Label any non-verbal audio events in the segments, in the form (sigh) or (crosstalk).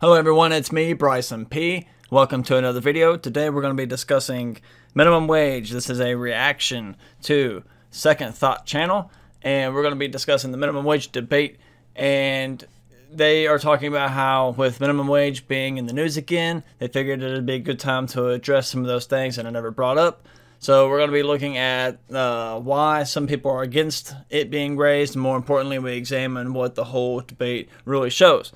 Hello everyone, it's me, Bryson P. Welcome to another video. Today we're going to be discussing minimum wage. This is a reaction to Second Thought channel, and we're going to be discussing the minimum wage debate. And they are talking about how, with minimum wage being in the news again, they figured it'd be a good time to address some of those things that I never brought up. So we're going to be looking at uh, why some people are against it being raised. And more importantly, we examine what the whole debate really shows.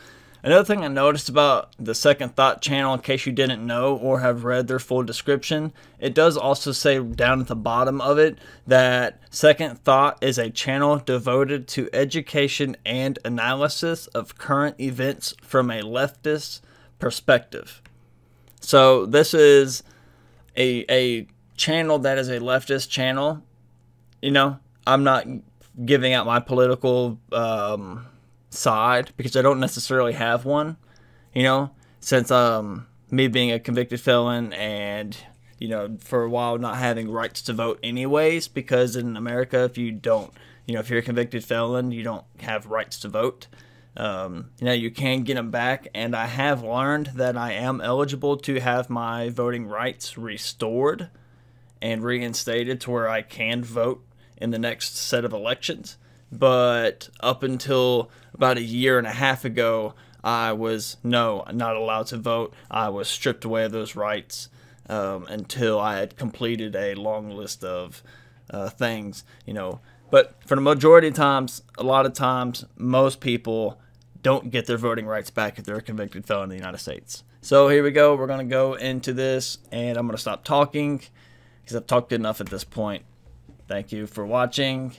Another thing I noticed about the Second Thought channel, in case you didn't know or have read their full description, it does also say down at the bottom of it that Second Thought is a channel devoted to education and analysis of current events from a leftist perspective. So this is a, a channel that is a leftist channel. You know, I'm not giving out my political um, side because I don't necessarily have one, you know, since um me being a convicted felon and you know for a while not having rights to vote anyways because in America if you don't you know if you're a convicted felon you don't have rights to vote. Um, you know you can get them back and I have learned that I am eligible to have my voting rights restored and reinstated to where I can vote in the next set of elections but up until about a year and a half ago, I was no, not allowed to vote. I was stripped away of those rights um, until I had completed a long list of uh, things, you know. But for the majority of times, a lot of times, most people don't get their voting rights back if they're a convicted felon in the United States. So here we go. We're going to go into this, and I'm going to stop talking because I've talked enough at this point. Thank you for watching.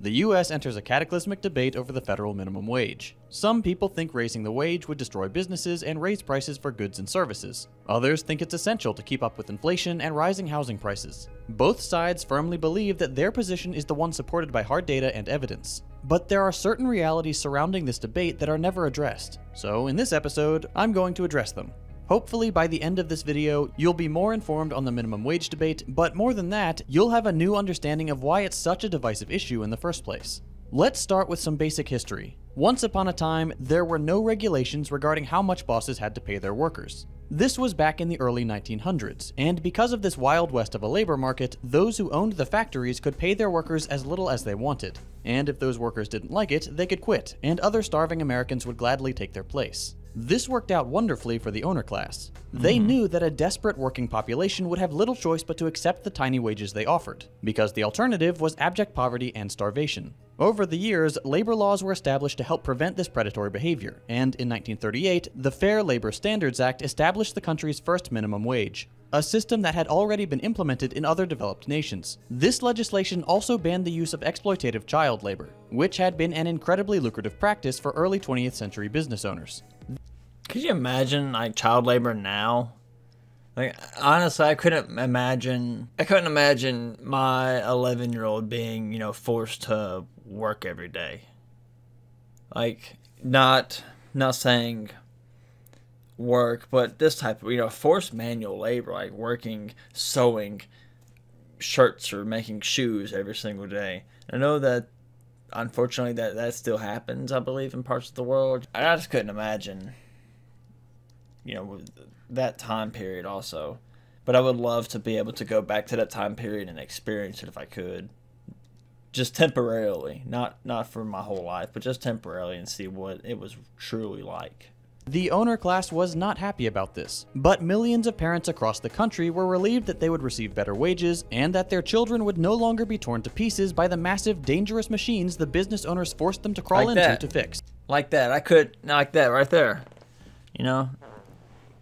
The U.S. enters a cataclysmic debate over the federal minimum wage. Some people think raising the wage would destroy businesses and raise prices for goods and services. Others think it's essential to keep up with inflation and rising housing prices. Both sides firmly believe that their position is the one supported by hard data and evidence. But there are certain realities surrounding this debate that are never addressed. So, in this episode, I'm going to address them. Hopefully by the end of this video, you'll be more informed on the minimum wage debate, but more than that, you'll have a new understanding of why it's such a divisive issue in the first place. Let's start with some basic history. Once upon a time, there were no regulations regarding how much bosses had to pay their workers. This was back in the early 1900s, and because of this wild west of a labor market, those who owned the factories could pay their workers as little as they wanted. And if those workers didn't like it, they could quit, and other starving Americans would gladly take their place. This worked out wonderfully for the owner class. They mm. knew that a desperate working population would have little choice but to accept the tiny wages they offered, because the alternative was abject poverty and starvation. Over the years, labor laws were established to help prevent this predatory behavior, and in 1938, the Fair Labor Standards Act established the country's first minimum wage a system that had already been implemented in other developed nations. This legislation also banned the use of exploitative child labor, which had been an incredibly lucrative practice for early 20th century business owners. Could you imagine like child labor now? Like honestly, I couldn't imagine. I couldn't imagine my 11 year old being, you know, forced to work every day. Like not not saying work, but this type of you know forced manual labor, like working sewing shirts or making shoes every single day. I know that unfortunately that that still happens. I believe in parts of the world. I just couldn't imagine you know that time period also. But I would love to be able to go back to that time period and experience it if I could. Just temporarily, not not for my whole life, but just temporarily and see what it was truly like. The owner class was not happy about this, but millions of parents across the country were relieved that they would receive better wages and that their children would no longer be torn to pieces by the massive, dangerous machines the business owners forced them to crawl like into that. to fix. Like that. I could, like that right there. You know,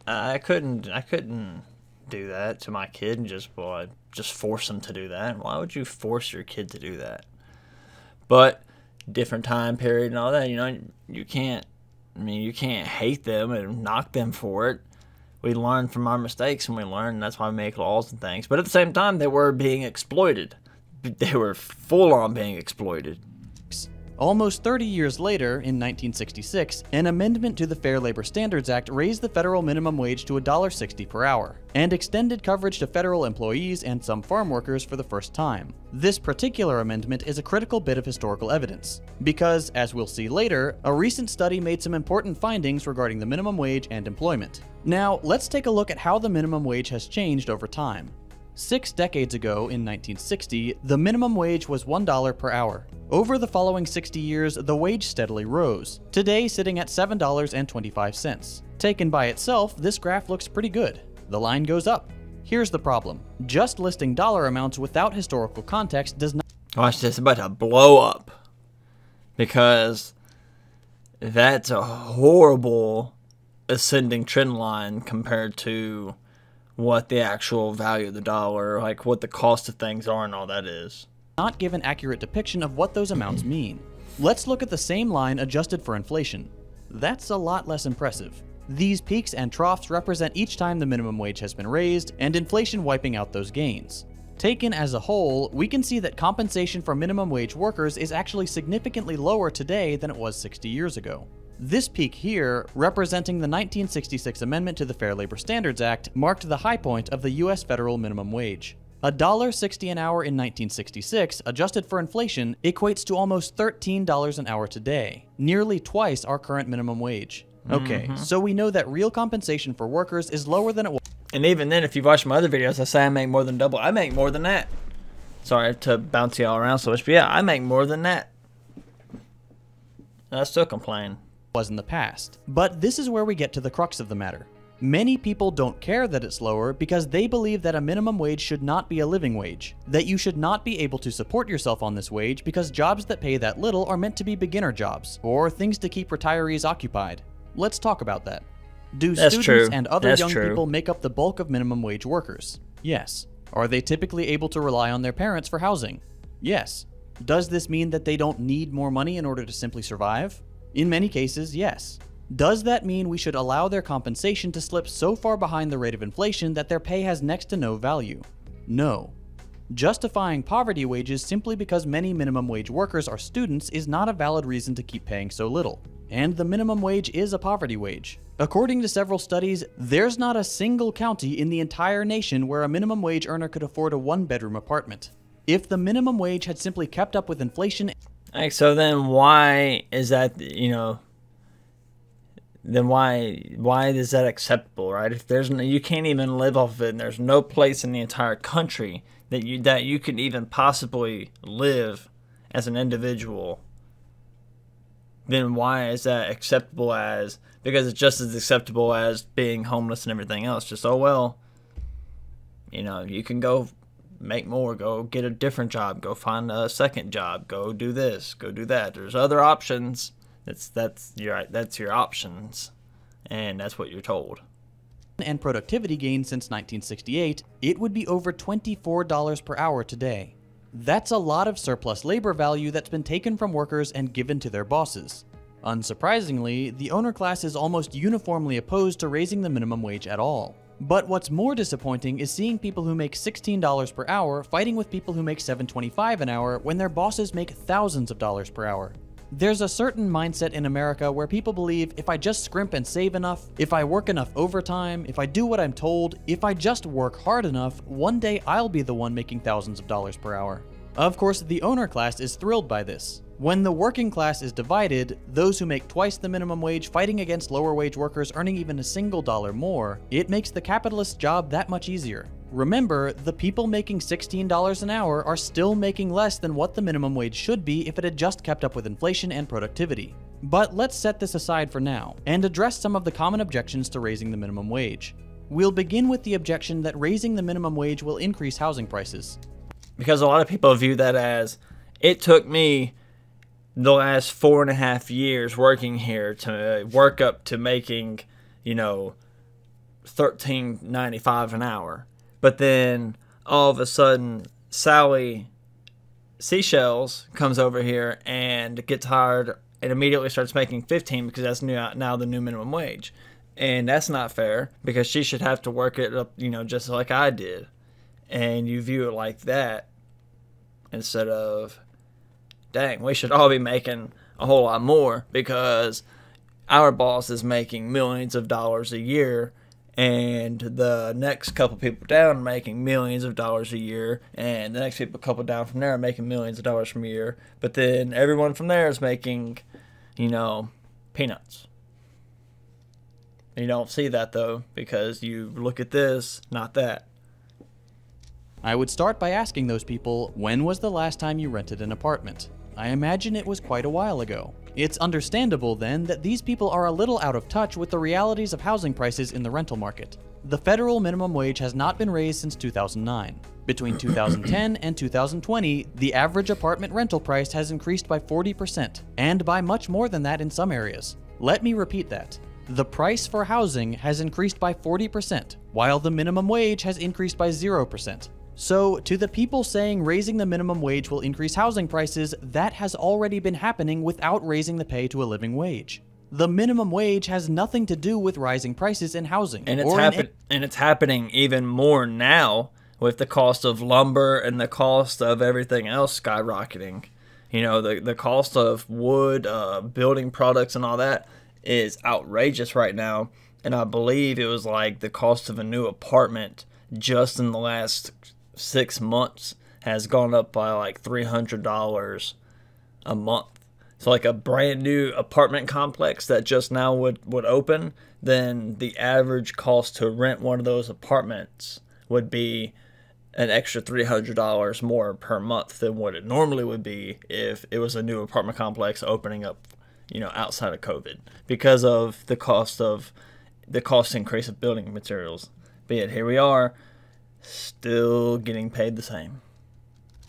Uh, I couldn't I couldn't do that to my kid and just well, just force them to do that. Why would you force your kid to do that? But different time period and all that, you know, you can't I mean, you can't hate them and knock them for it. We learn from our mistakes and we learn, and that's why we make laws and things. But at the same time, they were being exploited. They were full on being exploited. Almost 30 years later, in 1966, an amendment to the Fair Labor Standards Act raised the federal minimum wage to $1.60 per hour, and extended coverage to federal employees and some farm workers for the first time. This particular amendment is a critical bit of historical evidence, because, as we'll see later, a recent study made some important findings regarding the minimum wage and employment. Now, let's take a look at how the minimum wage has changed over time. Six decades ago, in 1960, the minimum wage was $1 per hour. Over the following 60 years, the wage steadily rose, today sitting at $7.25. Taken by itself, this graph looks pretty good. The line goes up. Here's the problem. Just listing dollar amounts without historical context does not Watch this, about to blow up. Because that's a horrible ascending trend line compared to what the actual value of the dollar, like what the cost of things are and all that is. not give an accurate depiction of what those amounts mean. Let's look at the same line adjusted for inflation. That's a lot less impressive. These peaks and troughs represent each time the minimum wage has been raised, and inflation wiping out those gains. Taken as a whole, we can see that compensation for minimum wage workers is actually significantly lower today than it was 60 years ago. This peak here, representing the 1966 amendment to the Fair Labor Standards Act, marked the high point of the US federal minimum wage. $1.60 an hour in 1966, adjusted for inflation, equates to almost $13 an hour today, nearly twice our current minimum wage. Okay, mm-hmm. so we know that real compensation for workers is lower than it was. And even then, if you've watched my other videos, I say I make more than double. I make more than that. Sorry to bounce y'all around so much, but yeah, I make more than that. And I still complain. Was in the past. But this is where we get to the crux of the matter. Many people don't care that it's lower because they believe that a minimum wage should not be a living wage, that you should not be able to support yourself on this wage because jobs that pay that little are meant to be beginner jobs, or things to keep retirees occupied. Let's talk about that. Do That's students true. and other That's young true. people make up the bulk of minimum wage workers? Yes. Are they typically able to rely on their parents for housing? Yes. Does this mean that they don't need more money in order to simply survive? In many cases, yes. Does that mean we should allow their compensation to slip so far behind the rate of inflation that their pay has next to no value? No. Justifying poverty wages simply because many minimum wage workers are students is not a valid reason to keep paying so little. And the minimum wage is a poverty wage. According to several studies, there's not a single county in the entire nation where a minimum wage earner could afford a one bedroom apartment. If the minimum wage had simply kept up with inflation Like, so then why is that, you know, then why why is that acceptable, right? If there's no, you can't even live off of it, and there's no place in the entire country that you that you could even possibly live as an individual, then why is that acceptable as because it's just as acceptable as being homeless and everything else. Just oh well, you know, you can go make more, go get a different job, go find a second job, go do this, go do that. There's other options. That's that's your that's your options, and that's what you're told. and productivity gains since 1968, it would be over $24 per hour today. That's a lot of surplus labor value that's been taken from workers and given to their bosses. Unsurprisingly, the owner class is almost uniformly opposed to raising the minimum wage at all. But what's more disappointing is seeing people who make $16 per hour fighting with people who make $7.25 an hour when their bosses make thousands of dollars per hour. There's a certain mindset in America where people believe if I just scrimp and save enough, if I work enough overtime, if I do what I'm told, if I just work hard enough, one day I'll be the one making thousands of dollars per hour. Of course, the owner class is thrilled by this. When the working class is divided, those who make twice the minimum wage fighting against lower wage workers earning even a single dollar more, it makes the capitalist job that much easier. Remember, the people making $16 an hour are still making less than what the minimum wage should be if it had just kept up with inflation and productivity. But let's set this aside for now and address some of the common objections to raising the minimum wage. We'll begin with the objection that raising the minimum wage will increase housing prices. Because a lot of people view that as it took me the last four and a half years working here to work up to making you know thirteen ninety five an hour. But then all of a sudden sally seashells comes over here and gets hired and immediately starts making 15 because that's new, now the new minimum wage. And that's not fair because she should have to work it up you know just like i did and you view it like that instead of dang, we should all be making a whole lot more because our boss is making millions of dollars a year and the next couple people down making millions of dollars a year, and the next people couple down from there are making millions of dollars from a year. But then everyone from there is making, you know, peanuts. You don't see that though because you look at this, not that. I would start by asking those people, when was the last time you rented an apartment? I imagine it was quite a while ago. It's understandable then that these people are a little out of touch with the realities of housing prices in the rental market. The federal minimum wage has not been raised since 2009. Between 2010 and 2020, the average apartment rental price has increased by 40%, and by much more than that in some areas. Let me repeat that. The price for housing has increased by 40%, while the minimum wage has increased by 0%. So, to the people saying raising the minimum wage will increase housing prices, that has already been happening without raising the pay to a living wage. The minimum wage has nothing to do with rising prices in housing. And it's happen- and it's happening even more now with the cost of lumber and the cost of everything else skyrocketing. You know, the the cost of wood, uh, building products and all that is outrageous right now. And I believe it was like the cost of a new apartment just in the last six months has gone up by like $300 a month. So like a brand new apartment complex that just now would, would open, then the average cost to rent one of those apartments would be an extra $300 more per month than what it normally would be if it was a new apartment complex opening up, you know, outside of COVID because of the cost of the cost increase of building materials. But yet here we are still getting paid the same.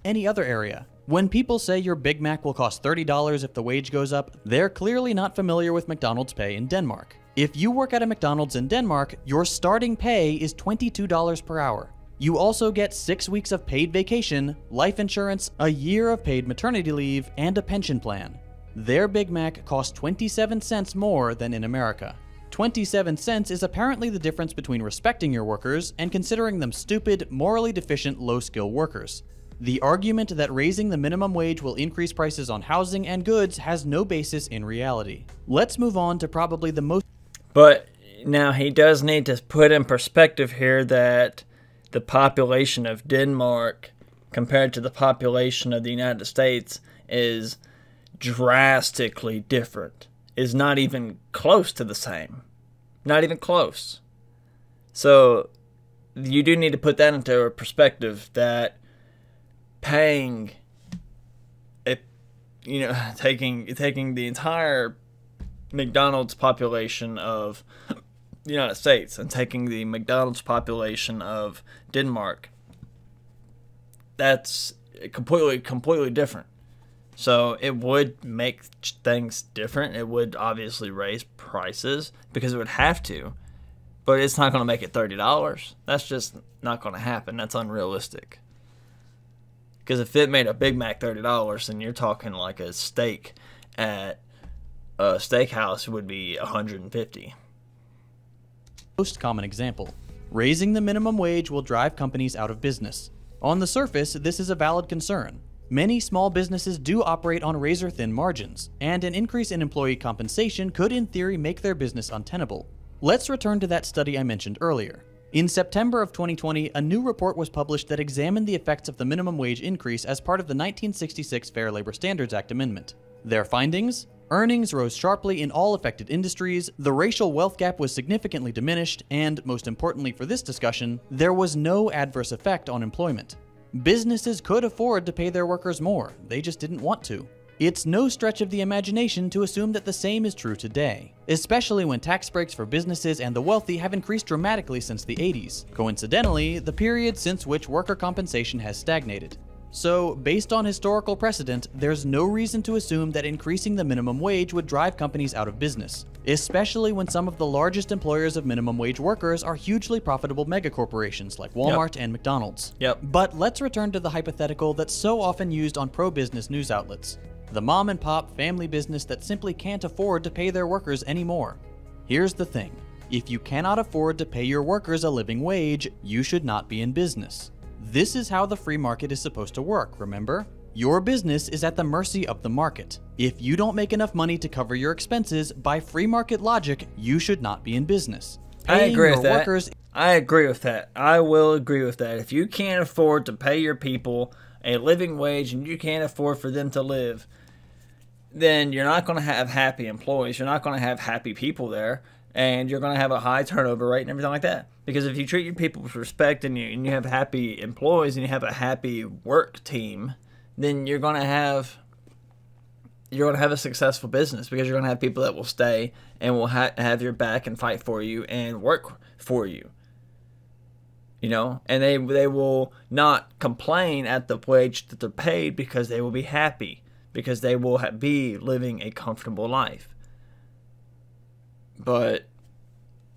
Any other area. When people say your Big Mac will cost $30 if the wage goes up, they're clearly not familiar with McDonald's pay in Denmark. If you work at a McDonald's in Denmark, your starting pay is $22 per hour. You also get six weeks of paid vacation, life insurance, a year of paid maternity leave, and a pension plan. Their Big Mac costs 27 cents more than in America. 27 cents is apparently the difference between respecting your workers and considering them stupid, morally deficient, low skill workers. The argument that raising the minimum wage will increase prices on housing and goods has no basis in reality. Let's move on to probably the most. But now he does need to put in perspective here that the population of Denmark compared to the population of the United States is drastically different is not even close to the same. Not even close. So you do need to put that into a perspective that paying you know (laughs) taking taking the entire McDonald's population of the United States and taking the McDonald's population of Denmark that's completely completely different so it would make things different. It would obviously raise prices because it would have to, but it's not going to make it thirty dollars. That's just not going to happen. That's unrealistic. Because if it made a Big Mac thirty dollars, then you're talking like a steak at a steakhouse would be 150. Most common example: raising the minimum wage will drive companies out of business. On the surface, this is a valid concern. Many small businesses do operate on razor thin margins, and an increase in employee compensation could in theory make their business untenable. Let's return to that study I mentioned earlier. In September of 2020, a new report was published that examined the effects of the minimum wage increase as part of the 1966 Fair Labor Standards Act amendment. Their findings? Earnings rose sharply in all affected industries, the racial wealth gap was significantly diminished, and, most importantly for this discussion, there was no adverse effect on employment. Businesses could afford to pay their workers more, they just didn't want to. It's no stretch of the imagination to assume that the same is true today, especially when tax breaks for businesses and the wealthy have increased dramatically since the 80s, coincidentally, the period since which worker compensation has stagnated. So, based on historical precedent, there's no reason to assume that increasing the minimum wage would drive companies out of business, especially when some of the largest employers of minimum wage workers are hugely profitable megacorporations like Walmart yep. and McDonald's. Yep. But let's return to the hypothetical that's so often used on pro business news outlets the mom and pop family business that simply can't afford to pay their workers anymore. Here's the thing if you cannot afford to pay your workers a living wage, you should not be in business. This is how the free market is supposed to work, remember? Your business is at the mercy of the market. If you don't make enough money to cover your expenses, by free market logic, you should not be in business. Paying I agree with that. workers I agree with that. I will agree with that. If you can't afford to pay your people a living wage and you can't afford for them to live, then you're not going to have happy employees. You're not going to have happy people there, and you're going to have a high turnover rate and everything like that. Because if you treat your people with respect and you, and you have happy employees and you have a happy work team, then you're going to have you're going to have a successful business because you're going to have people that will stay and will ha- have your back and fight for you and work for you. You know, and they they will not complain at the wage that they're paid because they will be happy because they will be living a comfortable life. But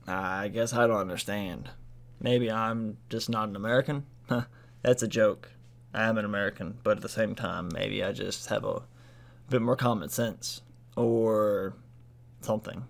I guess I don't understand. Maybe I'm just not an American. That's a joke. I am an American, but at the same time, maybe I just have a bit more common sense or something.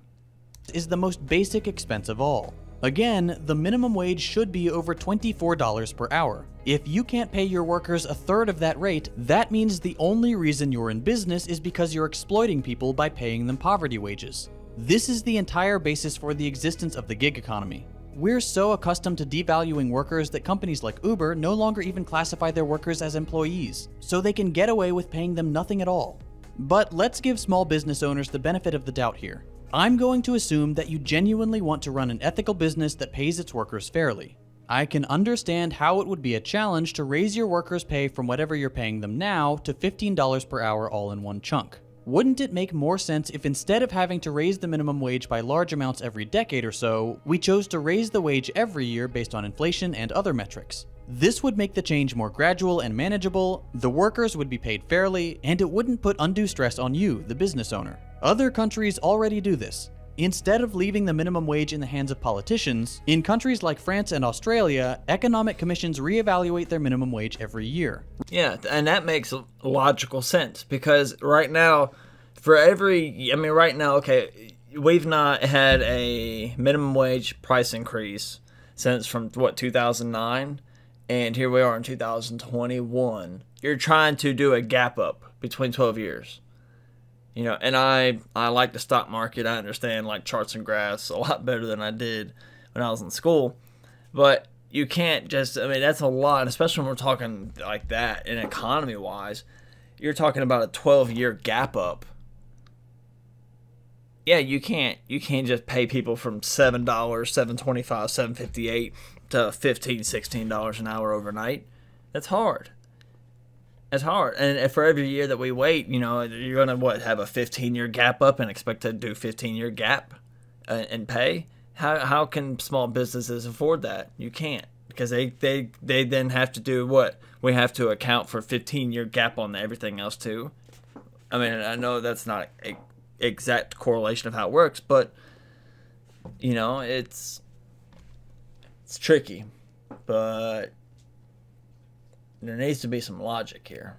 is the most basic expense of all. Again, the minimum wage should be over $24 per hour. If you can't pay your workers a third of that rate, that means the only reason you're in business is because you're exploiting people by paying them poverty wages. This is the entire basis for the existence of the gig economy. We're so accustomed to devaluing workers that companies like Uber no longer even classify their workers as employees, so they can get away with paying them nothing at all. But let's give small business owners the benefit of the doubt here. I'm going to assume that you genuinely want to run an ethical business that pays its workers fairly. I can understand how it would be a challenge to raise your workers' pay from whatever you're paying them now to $15 per hour all in one chunk. Wouldn't it make more sense if instead of having to raise the minimum wage by large amounts every decade or so, we chose to raise the wage every year based on inflation and other metrics? This would make the change more gradual and manageable, the workers would be paid fairly, and it wouldn't put undue stress on you, the business owner. Other countries already do this. Instead of leaving the minimum wage in the hands of politicians, in countries like France and Australia, economic commissions reevaluate their minimum wage every year. Yeah, and that makes logical sense because right now, for every, I mean, right now, okay, we've not had a minimum wage price increase since from what 2009, and here we are in 2021. You're trying to do a gap up between 12 years. You know, and I I like the stock market. I understand like charts and graphs a (laughs) lot better than I did when I was in school. But you can't just I mean that's a lot, especially when we're talking like that in economy wise. You're talking about a 12 year gap up. Yeah, you can't you can't just pay people from seven dollars, seven twenty five, seven fifty eight to 15 16 dollars an hour overnight. That's hard. It's hard, and for every year that we wait, you know, you're gonna what have a 15 year gap up and expect to do 15 year gap uh, and pay. How how can small businesses afford that? You can't because they they they then have to do what we have to account for 15 year gap on everything else too. I mean, I know that's not a exact correlation of how it works, but you know, it's it's tricky, but there needs to be some logic here.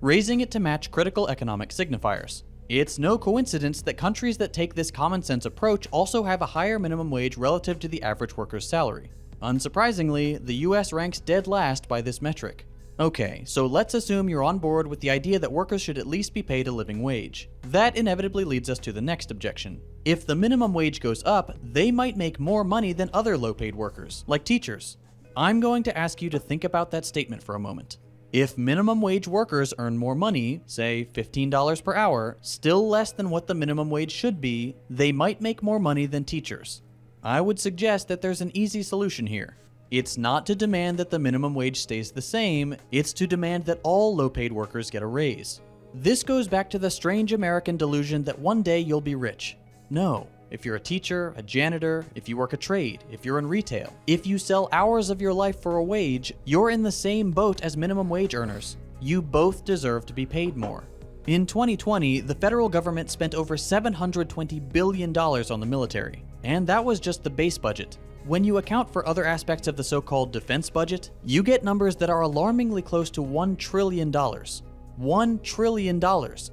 raising it to match critical economic signifiers. It's no coincidence that countries that take this common sense approach also have a higher minimum wage relative to the average worker's salary. Unsurprisingly, the US ranks dead last by this metric. Okay, so let's assume you're on board with the idea that workers should at least be paid a living wage. That inevitably leads us to the next objection. If the minimum wage goes up, they might make more money than other low paid workers, like teachers. I'm going to ask you to think about that statement for a moment. If minimum wage workers earn more money, say $15 per hour, still less than what the minimum wage should be, they might make more money than teachers. I would suggest that there's an easy solution here. It's not to demand that the minimum wage stays the same, it's to demand that all low paid workers get a raise. This goes back to the strange American delusion that one day you'll be rich. No. If you're a teacher, a janitor, if you work a trade, if you're in retail, if you sell hours of your life for a wage, you're in the same boat as minimum wage earners. You both deserve to be paid more. In 2020, the federal government spent over $720 billion on the military, and that was just the base budget. When you account for other aspects of the so called defense budget, you get numbers that are alarmingly close to $1 trillion. $1 trillion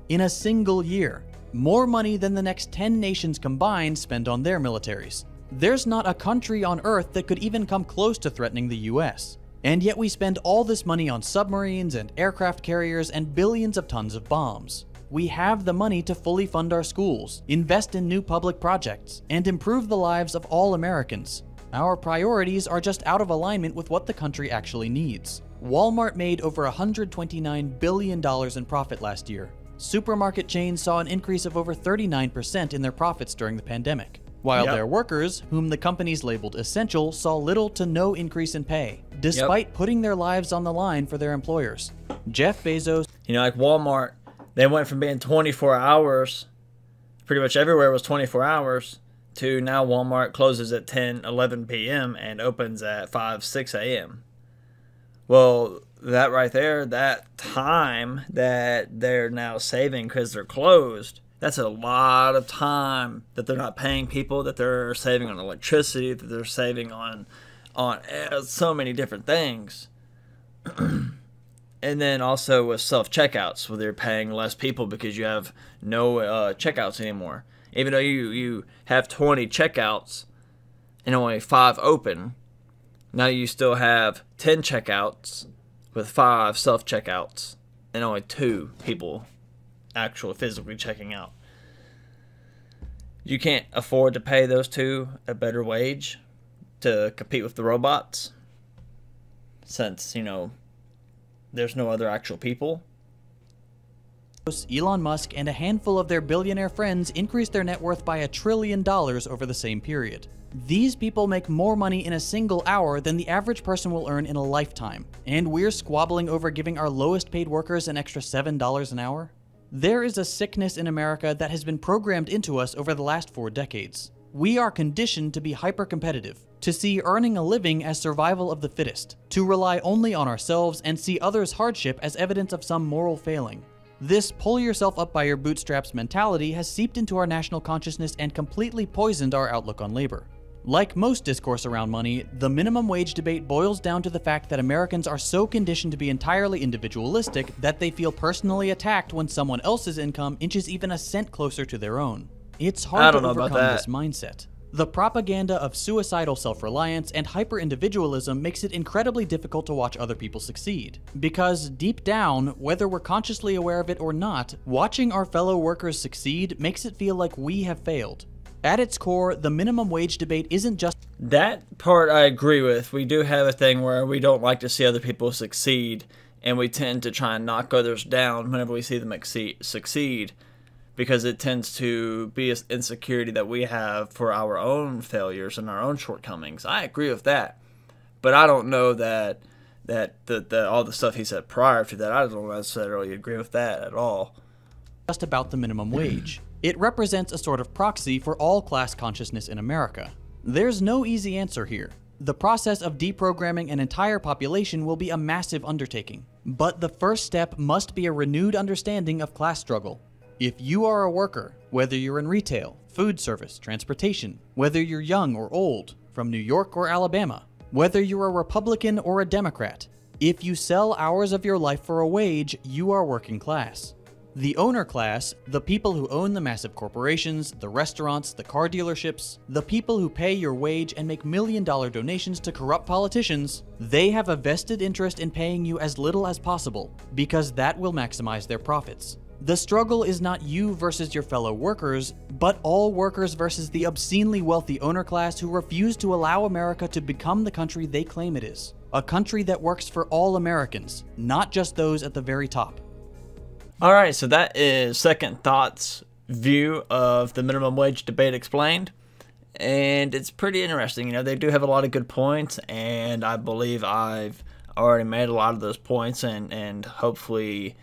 in a single year. More money than the next 10 nations combined spend on their militaries. There's not a country on Earth that could even come close to threatening the US. And yet we spend all this money on submarines and aircraft carriers and billions of tons of bombs. We have the money to fully fund our schools, invest in new public projects, and improve the lives of all Americans. Our priorities are just out of alignment with what the country actually needs. Walmart made over $129 billion in profit last year. Supermarket chains saw an increase of over 39% in their profits during the pandemic, while Yep. their workers, whom the companies labeled essential, saw little to no increase in pay, despite putting their lives on the line for their employers. Jeff Bezos You know, like Walmart, they went from being 24 hours, pretty much everywhere was 24 hours, to now Walmart closes at 10, 11 p.m. and opens at 5, 6 a.m. Well, that right there, that time that they're now saving because they're closed, that's a lot of time that they're not paying people, that they're saving on electricity, that they're saving on on uh, so many different things (clears throat) and then also with self checkouts where they're paying less people because you have no uh, checkouts anymore. Even though you you have 20 checkouts and only five open, now you still have 10 checkouts with five self checkouts and only two people actually physically checking out. You can't afford to pay those two a better wage to compete with the robots since, you know, there's no other actual people. Elon Musk, and a handful of their billionaire friends increased their net worth by a trillion dollars over the same period. These people make more money in a single hour than the average person will earn in a lifetime, and we're squabbling over giving our lowest paid workers an extra $7 an hour? There is a sickness in America that has been programmed into us over the last four decades. We are conditioned to be hyper competitive, to see earning a living as survival of the fittest, to rely only on ourselves and see others' hardship as evidence of some moral failing. This pull yourself up by your bootstraps mentality has seeped into our national consciousness and completely poisoned our outlook on labor. Like most discourse around money, the minimum wage debate boils down to the fact that Americans are so conditioned to be entirely individualistic that they feel personally attacked when someone else's income inches even a cent closer to their own. It's hard to don't know about overcome this mindset. The propaganda of suicidal self reliance and hyper individualism makes it incredibly difficult to watch other people succeed. Because deep down, whether we're consciously aware of it or not, watching our fellow workers succeed makes it feel like we have failed. At its core, the minimum wage debate isn't just That part I agree with. We do have a thing where we don't like to see other people succeed, and we tend to try and knock others down whenever we see them succeed because it tends to be an insecurity that we have for our own failures and our own shortcomings. I agree with that. But I don't know that that the, the all the stuff he said prior to that, I don't necessarily agree with that at all. just about the minimum wage. It represents a sort of proxy for all class consciousness in America. There's no easy answer here. The process of deprogramming an entire population will be a massive undertaking. But the first step must be a renewed understanding of class struggle. If you are a worker, whether you're in retail, food service, transportation, whether you're young or old, from New York or Alabama, whether you're a Republican or a Democrat, if you sell hours of your life for a wage, you are working class. The owner class, the people who own the massive corporations, the restaurants, the car dealerships, the people who pay your wage and make million dollar donations to corrupt politicians, they have a vested interest in paying you as little as possible, because that will maximize their profits. The struggle is not you versus your fellow workers, but all workers versus the obscenely wealthy owner class who refuse to allow America to become the country they claim it is. A country that works for all Americans, not just those at the very top. All right, so that is Second Thoughts view of the minimum wage debate explained. And it's pretty interesting. You know, they do have a lot of good points, and I believe I've already made a lot of those points, and, and hopefully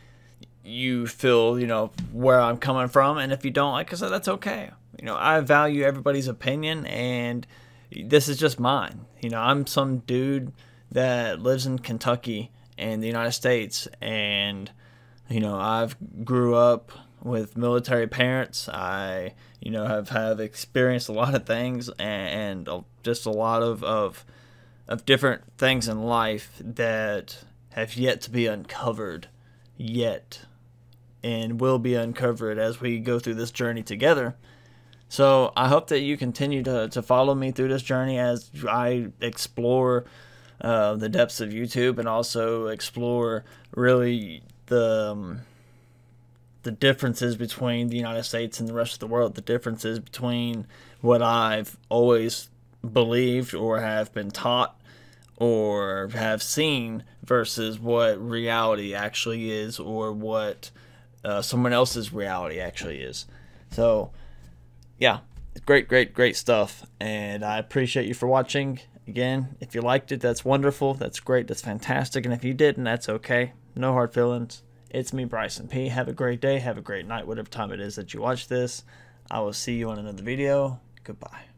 you feel, you know, where I'm coming from. And if you don't, like I said, that's okay. You know, I value everybody's opinion, and this is just mine. You know, I'm some dude that lives in Kentucky and the United States, and you know i've grew up with military parents i you know have have experienced a lot of things and, and just a lot of, of of different things in life that have yet to be uncovered yet and will be uncovered as we go through this journey together. So i hope that you continue to, to follow me through this journey as i explore uh, the depths of YouTube and also explore really the um, the differences between the United States and the rest of the world, the differences between what I've always believed or have been taught or have seen versus what reality actually is or what uh, someone else's reality actually is. So, yeah, great, great, great stuff. And I appreciate you for watching. Again, if you liked it, that's wonderful. That's great. That's fantastic. And if you didn't, that's okay. No hard feelings. It's me, Bryson P. Have a great day. Have a great night, whatever time it is that you watch this. I will see you on another video. Goodbye.